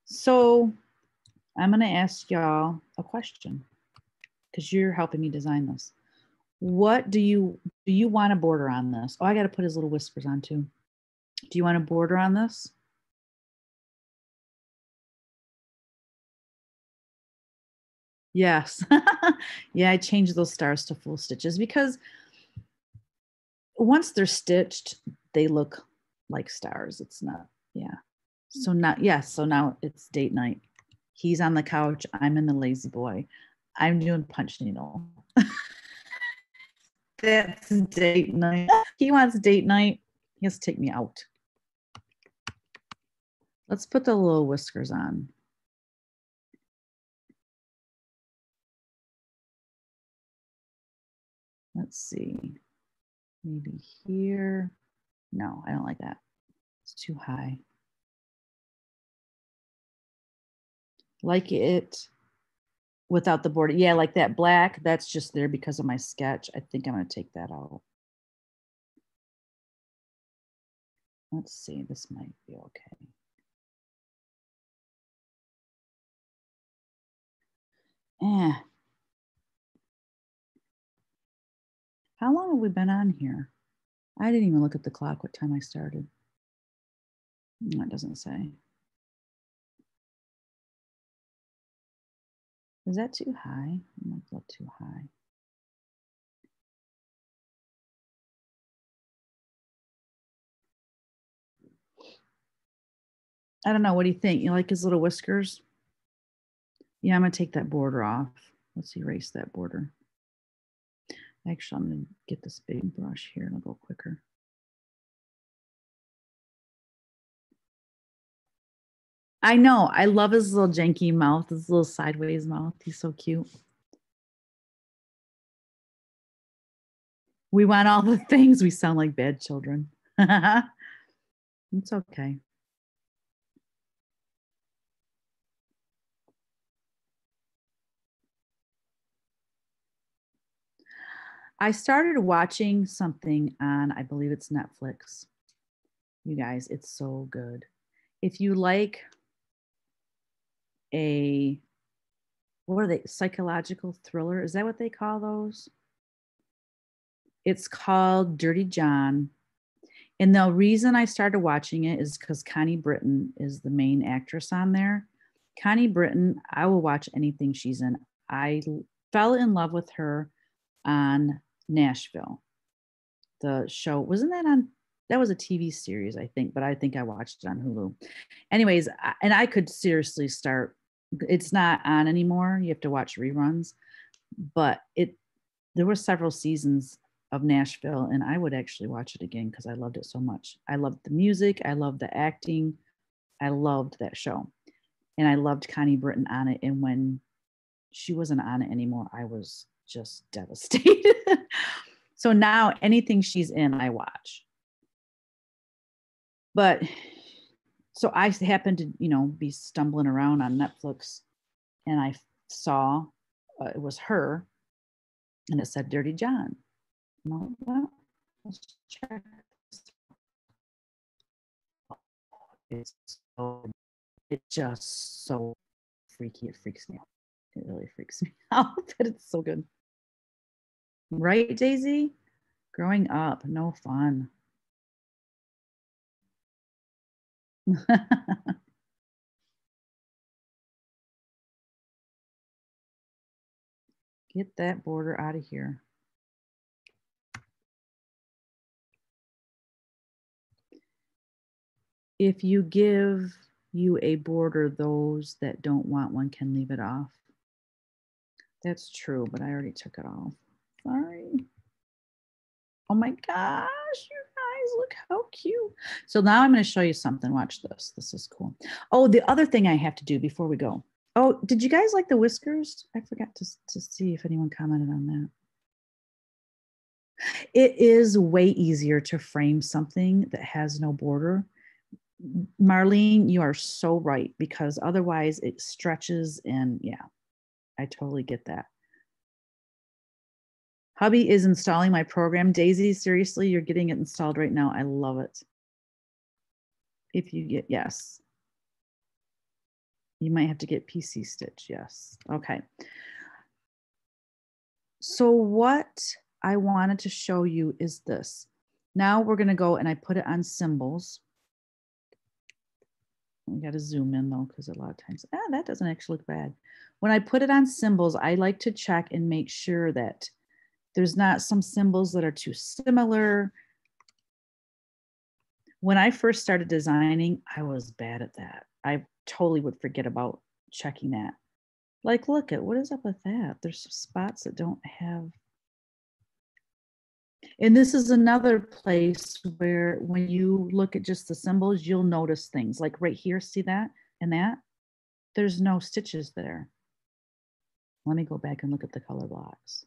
So I'm going to ask y'all a question because you're helping me design this. What do you do you want to border on this? Oh, I got to put his little whiskers on too. Do you want to border on this? Yes. yeah, I changed those stars to full stitches because once they're stitched, they look like stars. It's not, yeah. So now, yes, so now it's date night. He's on the couch. I'm in the lazy boy. I'm doing punch needle. That's date night. He wants date night. He has to take me out. Let's put the little whiskers on. Let's see. Maybe here. No, I don't like that. It's too high. like it without the border. Yeah, like that black, that's just there because of my sketch. I think I'm gonna take that out. Let's see, this might be okay. Eh. How long have we been on here? I didn't even look at the clock what time I started. That doesn't say. Is that too high? That's not too high. I don't know. What do you think? You like his little whiskers? Yeah, I'm going to take that border off. Let's erase that border. Actually, I'm going to get this big brush here and I'll go quicker. I know. I love his little janky mouth, his little sideways mouth. He's so cute. We want all the things. We sound like bad children. it's okay. I started watching something on, I believe it's Netflix. You guys, it's so good. If you like a what are they psychological thriller is that what they call those it's called dirty john And the reason I started watching it is because Connie Britton is the main actress on there. Connie Britton, I will watch anything she's in. i fell in love with her on Nashville. The show wasn't that on that was a TV series, I think, but I think I watched it on Hulu. Anyways, I- and I could seriously start. It's not on anymore. You have to watch reruns, but it there were several seasons of Nashville, and I would actually watch it again because I loved it so much. I loved the music, I loved the acting, I loved that show, and I loved Connie Britton on it. And when she wasn't on it anymore, I was just devastated. so now anything she's in, I watch. But so I happened to, you know, be stumbling around on Netflix and I saw uh, it was her and it said Dirty John. Well, let's check. It's so, it just so freaky. It freaks me out. It really freaks me out, but it's so good. Right, Daisy? Growing up, no fun. Get that border out of here. If you give you a border, those that don't want one can leave it off. That's true, but I already took it off. Sorry. Oh my gosh, you look how cute. So now I'm going to show you something. Watch this. This is cool. Oh, the other thing I have to do before we go. Oh, did you guys like the whiskers? I forgot to, to see if anyone commented on that. It is way easier to frame something that has no border. Marlene, you are so right because otherwise it stretches and yeah, I totally get that. Hubby is installing my program. Daisy, seriously, you're getting it installed right now. I love it. If you get, yes. You might have to get PC Stitch, yes. Okay. So what I wanted to show you is this. Now we're gonna go and I put it on symbols. We gotta zoom in though, because a lot of times, ah, that doesn't actually look bad. When I put it on symbols, I like to check and make sure that there's not some symbols that are too similar. When I first started designing, I was bad at that. I totally would forget about checking that. Like, look at what is up with that? There's some spots that don't have. And this is another place where when you look at just the symbols, you'll notice things like right here, see that and that? There's no stitches there. Let me go back and look at the color blocks.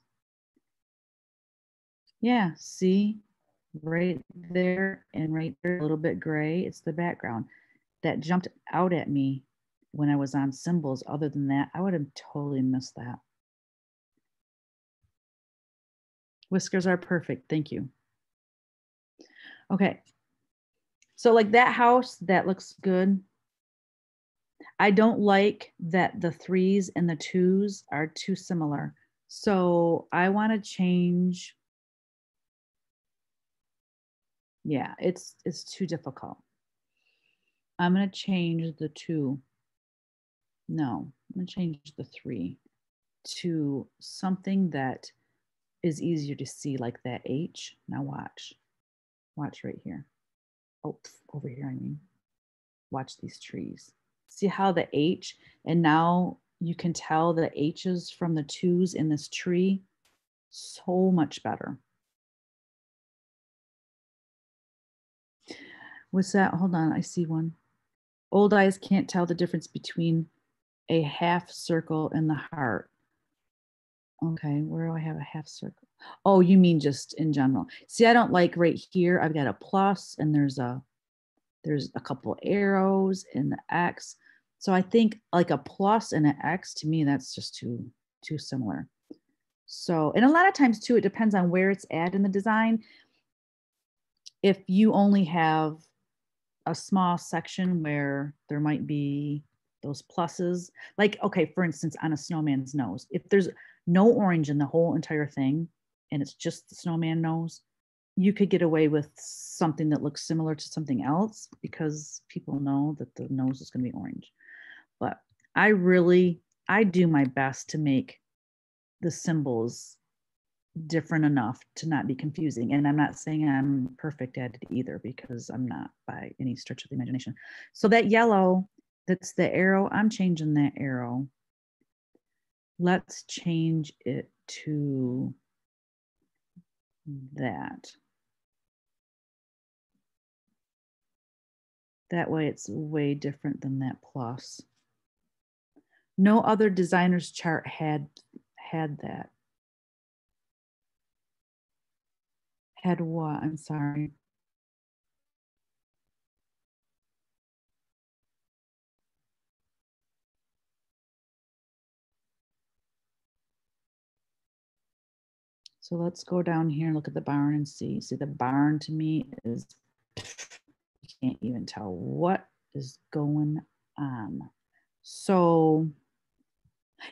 Yeah, see right there and right there, a little bit gray. It's the background that jumped out at me when I was on symbols. Other than that, I would have totally missed that. Whiskers are perfect. Thank you. Okay. So like that house, that looks good. I don't like that the threes and the twos are too similar. So I want to change. Yeah, it's it's too difficult. I'm going to change the two. No, I'm going to change the three to something that is easier to see, like that H. Now watch. Watch right here. Oh, over here, I mean. Watch these trees. See how the H, and now you can tell the H's from the twos in this tree so much better. What's that? Hold on, I see one. Old eyes can't tell the difference between a half circle and the heart. Okay, where do I have a half circle? Oh, you mean just in general. See, I don't like right here. I've got a plus and there's a there's a couple arrows in the X. So I think like a plus and an X to me, that's just too too similar. So, and a lot of times too, it depends on where it's at in the design. If you only have a small section where there might be those pluses, like, okay, for instance, on a snowman's nose, if there's no orange in the whole entire thing and it's just the snowman nose, you could get away with something that looks similar to something else because people know that the nose is going to be orange. But I really, I do my best to make the symbols different enough to not be confusing. And I'm not saying I'm perfect at it either because I'm not by any stretch of the imagination. So that yellow, that's the arrow, I'm changing that arrow. Let's change it to that. That way it's way different than that plus. No other designer's chart had had that. Had what? I'm sorry. So let's go down here and look at the barn and see. See, the barn to me is, you can't even tell what is going on. So,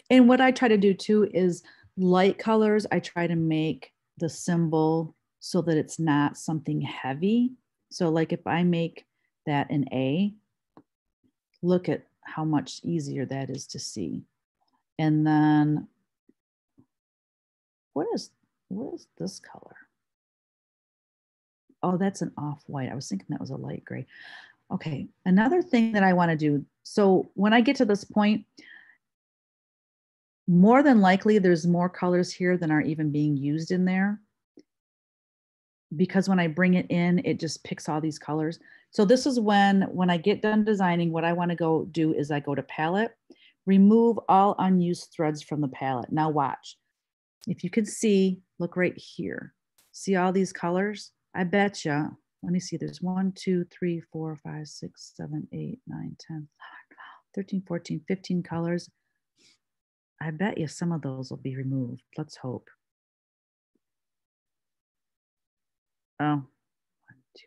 and what I try to do too is light colors, I try to make the symbol so that it's not something heavy. So like if I make that an A, look at how much easier that is to see. And then what is what is this color? Oh, that's an off-white. I was thinking that was a light gray. Okay, another thing that I want to do. So when I get to this point, more than likely there's more colors here than are even being used in there because when I bring it in, it just picks all these colors. So this is when, when I get done designing, what I wanna go do is I go to palette, remove all unused threads from the palette. Now watch, if you can see, look right here. See all these colors? I bet you, let me see, there's one, two, three, four, five, six, seven, eight, nine, 10, 13, 14, 15 colors. I bet you some of those will be removed. Let's hope. Oh, 1, 2, 3,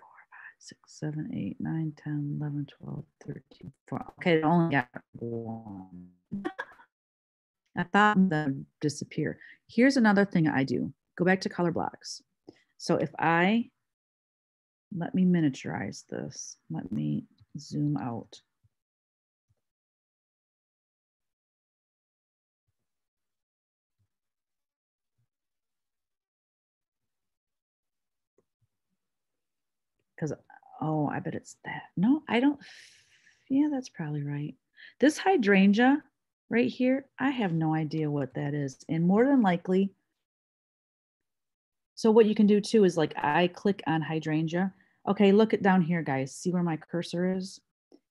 4, 5, 6, 7, 8, 9, 10, 11, 12, 13, 14. Okay, it only got one. I thought that would disappear. Here's another thing I do. Go back to color blocks. So if I, let me miniaturize this. Let me zoom out. Because oh i bet it's that. No i don't yeah that's probably right. This hydrangea right here i have no idea what that is and more than likely so what you can do too is like i click on hydrangea. Okay look at down here guys. See where my cursor is?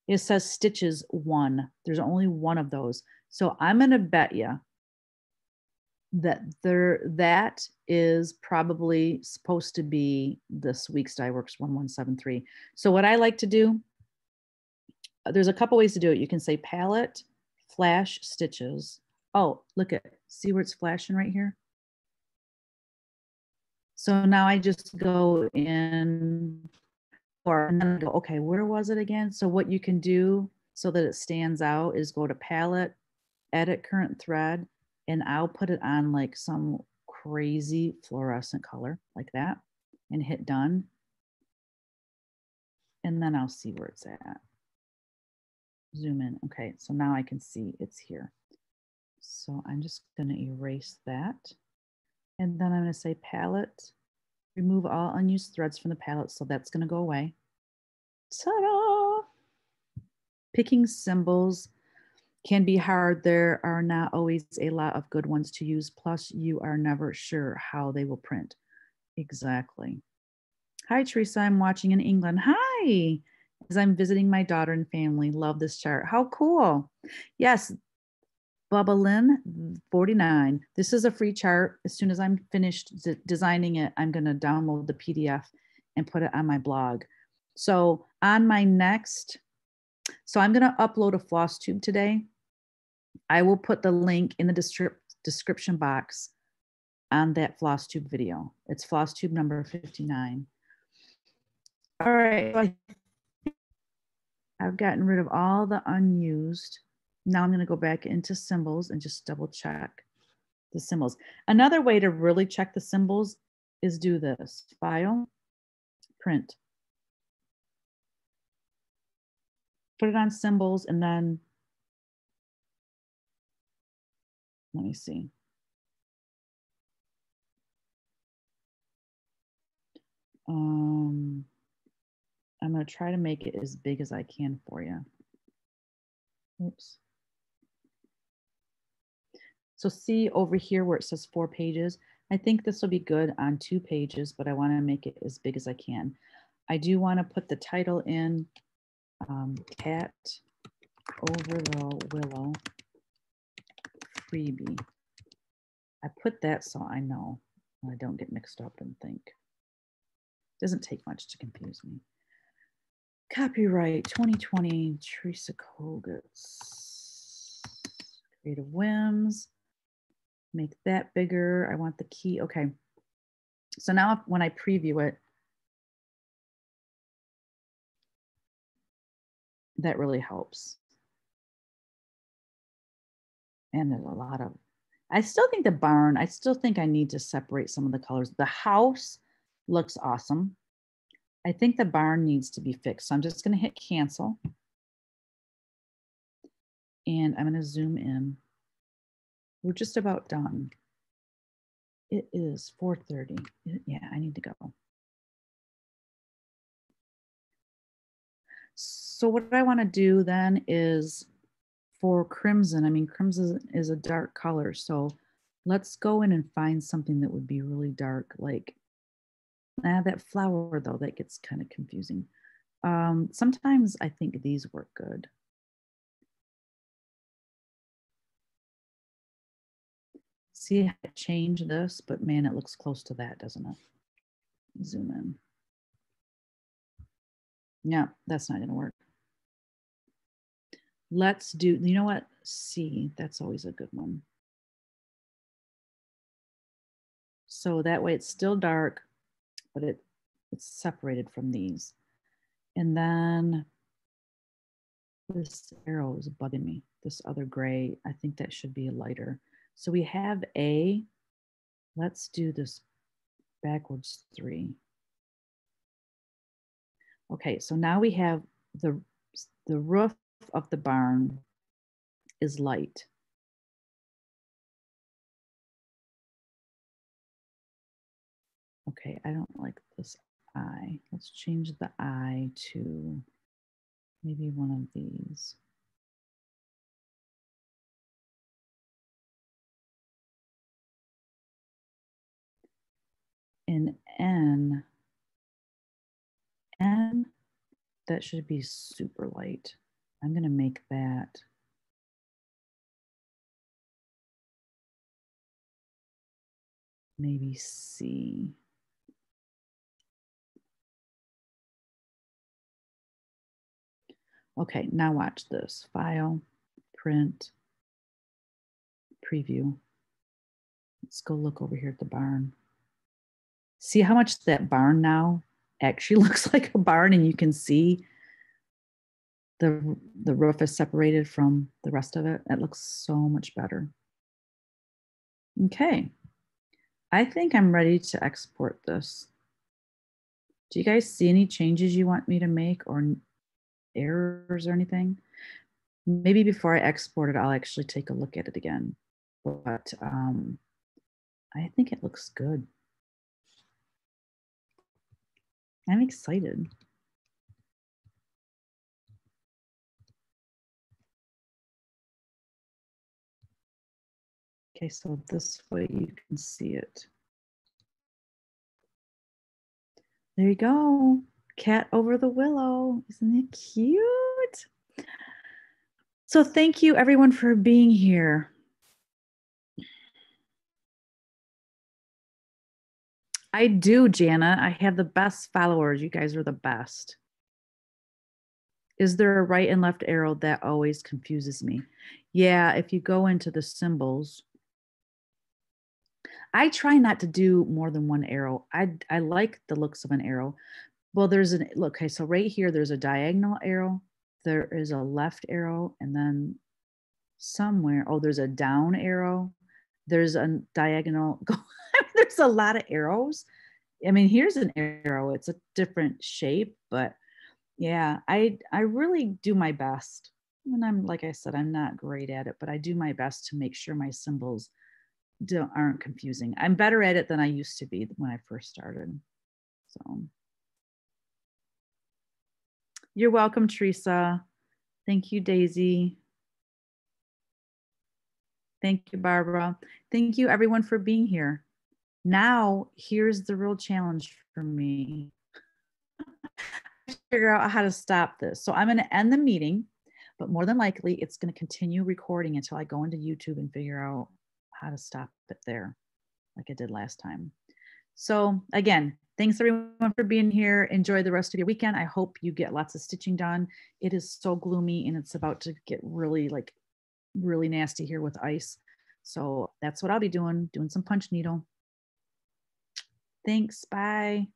It says stitches one. There's only one of those. So i'm gonna bet you that there that is probably supposed to be this week's Works 1173. So what I like to do, uh, there's a couple ways to do it. You can say palette, flash stitches. Oh, look at, see where it's flashing right here? So now I just go in or go, okay, where was it again? So what you can do so that it stands out is go to palette, edit current thread, and I'll put it on like some crazy fluorescent color like that and hit done. And then I'll see where it's at. Zoom in. Okay, so now I can see it's here. So I'm just going to erase that. And then I'm going to say palette, remove all unused threads from the palette. So that's going to go away. Ta-da! Picking symbols can be hard. There are not always a lot of good ones to use. Plus, you are never sure how they will print. Exactly. Hi, Teresa. I'm watching in England. Hi. As I'm visiting my daughter and family. Love this chart. How cool. Yes. Bubba Lynn, 49. This is a free chart. As soon as I'm finished designing it, I'm going to download the PDF and put it on my blog. So on my next, so I'm going to upload a floss tube today. I will put the link in the descrip- description box on that floss tube video. It's floss tube number 59. All right. I've gotten rid of all the unused. Now I'm going to go back into symbols and just double check the symbols. Another way to really check the symbols is do this, file, print. Put it on symbols and then, let me see. Um, I'm gonna try to make it as big as I can for you. Oops. So see over here where it says four pages, I think this will be good on two pages, but I wanna make it as big as I can. I do wanna put the title in, um, Cat Over the Willow freebie. I put that so I know I don't get mixed up and think. Doesn't take much to confuse me. Copyright 2020, Teresa Kogut's. Creative Whims. Make that bigger. I want the key. Okay. So now when I preview it, that really helps. And there's a lot of, I still think the barn, I still think I need to separate some of the colors. The house looks awesome. I think the barn needs to be fixed. So I'm just gonna hit cancel. And I'm gonna zoom in. We're just about done. It is 4.30. Yeah, I need to go. So what I wanna do then is for crimson, I mean, crimson is a dark color. So let's go in and find something that would be really dark, like Ah, that flower though, that gets kind of confusing. Um, sometimes I think these work good. See, I change this, but man, it looks close to that, doesn't it? Zoom in. Yeah, that's not gonna work. Let's do, you know what? C, that's always a good one. So that way it's still dark, but it it's separated from these. And then this arrow is bugging me. This other gray, I think that should be a lighter. So we have A. Let's do this backwards three. Okay, so now we have the, the roof of the barn is light. Okay, I don't like this eye. Let's change the eye to maybe one of these. In N, N, that should be super light. I'm gonna make that maybe C. Okay, now watch this. File, print, preview. Let's go look over here at the barn. See how much that barn now actually looks like a barn and you can see the, the roof is separated from the rest of it. It looks so much better. Okay, I think I'm ready to export this. Do you guys see any changes you want me to make or errors or anything. Maybe before I export it, I'll actually take a look at it again. But um, I think it looks good. I'm excited. Okay, so this way you can see it. There you go. Cat over the willow. Isn't it cute? So thank you everyone for being here. I do, Jana. I have the best followers. You guys are the best. Is there a right and left arrow that always confuses me? Yeah, if you go into the symbols, I try not to do more than one arrow. I I like the looks of an arrow, well, there's an look, okay, so right here, there's a diagonal arrow, there is a left arrow, and then somewhere, oh, there's a down arrow, there's a diagonal, there's a lot of arrows. I mean, here's an arrow. It's a different shape, but yeah, I I really do my best. And I'm like I said, I'm not great at it, but I do my best to make sure my symbols don't aren't confusing. I'm better at it than I used to be when I first started. So you're welcome, Teresa. Thank you, Daisy. Thank you, Barbara. Thank you, everyone, for being here. Now, here's the real challenge for me. Figure out how to stop this. So I'm going to end the meeting, but more than likely, it's going to continue recording until I go into YouTube and figure out how to stop it there, like I did last time. So again, thanks everyone for being here. Enjoy the rest of your weekend. I hope you get lots of stitching done. It is so gloomy and it's about to get really like really nasty here with ice. So that's what I'll be doing, doing some punch needle. Thanks. Bye.